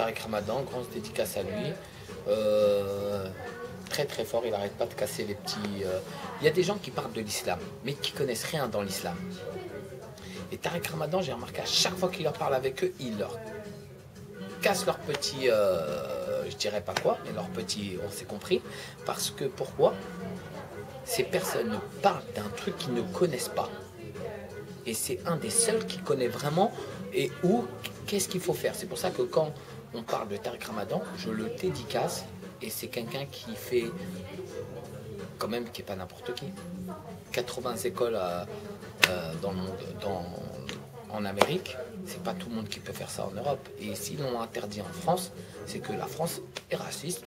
Tariq Ramadan, grosse dédicace à lui. Euh, très très fort, il n'arrête pas de casser les petits. euh, Il y a des gens qui parlent de l'islam, mais qui connaissent rien dans l'islam. Et Tariq Ramadan, j'ai remarqué à chaque fois qu'il leur parle avec eux, il leur casse leur petit, euh, je dirais pas quoi, mais leur petit, on s'est compris. Parce que pourquoi? Ces personnes parlent d'un truc qu'ils ne connaissent pas. Et c'est un des seuls qui connaît vraiment et où, qu'est-ce qu'il faut faire? C'est pour ça que quand on parle de Tariq Ramadan, je le dédicace et c'est quelqu'un qui fait quand même qui est pas n'importe qui. 80 écoles euh, euh, dans le monde, en Amérique, c'est pas tout le monde qui peut faire ça en Europe. Et s'ils l'ont interdit en France, c'est que la France est raciste.